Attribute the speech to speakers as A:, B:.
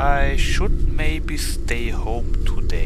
A: I should maybe stay home today.